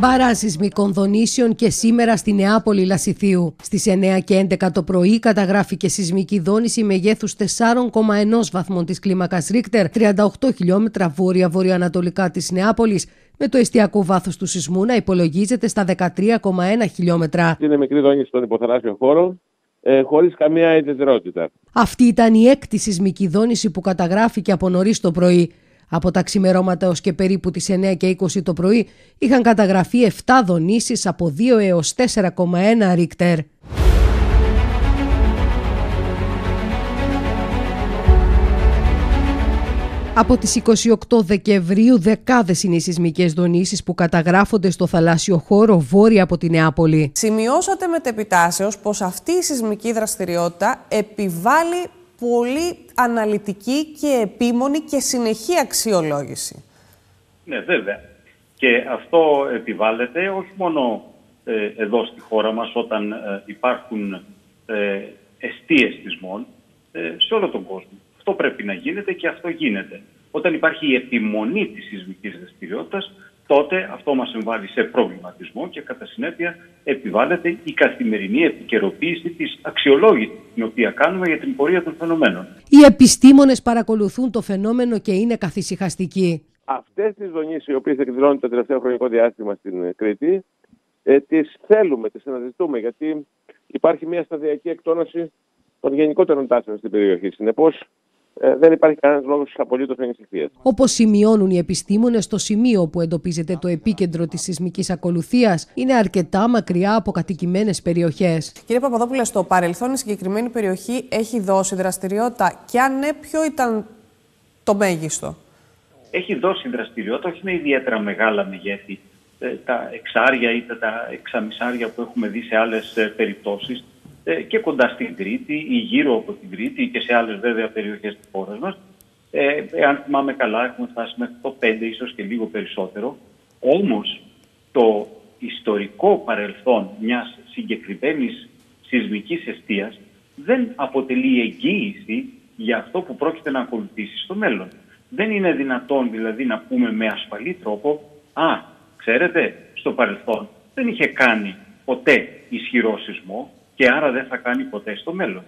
Μπαρά σεισμικών δονήσεων και σήμερα στη Νεάπολη Λασιθίου. Στις 9 και 11 το πρωί καταγράφηκε σεισμική δόνηση μεγέθους 4,1 βαθμών της κλίμακας Ρίκτερ, 38 χιλιόμετρα βόρεια-βορειοανατολικά της Νεάπολης, με το εστιακό βάθος του σεισμού να υπολογίζεται στα 13,1 χιλιόμετρα. Είναι μικρή δόνηση στον υποθαλάσσιο χώρο, ε, χωρίς καμία ιδιαιτερότητα. Αυτή ήταν η έκτη σεισμική δόνηση που καταγράφηκε από νωρίς το πρωί. Από τα ξημερώματα ως και περίπου τις 9 και 20 το πρωί είχαν καταγραφεί 7 δονήσεις από 2 έως 4,1 ρίκτερ. Από τις 28 Δεκεμβρίου δεκάδες είναι οι σεισμικές δονήσεις που καταγράφονται στο θαλάσσιο χώρο βόρεια από τη Νεάπολη. Σημειώσατε μετεπιτάσεως πως αυτή η σεισμική δραστηριότητα επιβάλλει πολύ αναλυτική και επίμονη και συνεχή αξιολόγηση. Ναι, βέβαια. Και αυτό επιβάλλεται όχι μόνο ε, εδώ στη χώρα μας όταν ε, υπάρχουν ε, εστίες σεισμών, ε, σε όλο τον κόσμο. Αυτό πρέπει να γίνεται και αυτό γίνεται. Όταν υπάρχει η επιμονή της σεισμικής δραστηριότητας, τότε αυτό μας συμβάλλει σε προβληματισμό και κατά συνέπεια επιβάλλεται η καθημερινή επικαιροποίηση της αξιολόγησης την οποία κάνουμε για την πορεία των φαινομένων. Οι επιστήμονες παρακολουθούν το φαινόμενο και είναι καθησυχαστικοί. Αυτές τις δονήσεις οι οποίες εκδηλώνουν το τελευταίο χρονικό διάστημα στην Κρήτη ε, τις θέλουμε, τις αναζητούμε γιατί υπάρχει μια σταδιακή εκτόνωση των γενικότερων τάσεων στην περιοχή. Συνεπώς ε, δεν υπάρχει κανένας λόγος απολύτως ανησυχία. Όπως σημειώνουν οι επιστήμονες, το σημείο που εντοπίζεται το επίκεντρο της σεισμικής ακολουθίας είναι αρκετά μακριά από κατοικημένες περιοχές. Κύριε Παπαδόπουλε, στο παρελθόν η συγκεκριμένη περιοχή έχει δώσει δραστηριότητα και αν ναι, ποιο ήταν το μέγιστο; Έχει δώσει δραστηριότητα, όχι με ιδιαίτερα μεγάλα μεγέθη. Ε, τα εξάρια ή τα εξαμισάρια που έχουμε δει σε άλλες περιπτώσεις ε, και κοντά στην Κρήτη ή γύρω από την Κρήτη και σε άλλες βέβαια περιοχές της χώρας μας. Ε, εάν θυμάμαι καλά έχουμε φτάσει μέχρι το 5 ίσως και λίγο περισσότερο. Όμως το ιστορικό παρελθόν μιας συγκεκριμένης σεισμικής αιστείας δεν αποτελεί εγγύηση για αυτό που πρόκειται να ακολουθήσει στο μέλλον. Δεν είναι δυνατόν δηλαδή να πούμε με ασφαλή τρόπο «Α, ξέρετε, στο παρελθόν δεν είχε κάνει ποτέ ισχυρό σεισμό, και άρα δεν θα κάνει ποτέ στο μέλλον.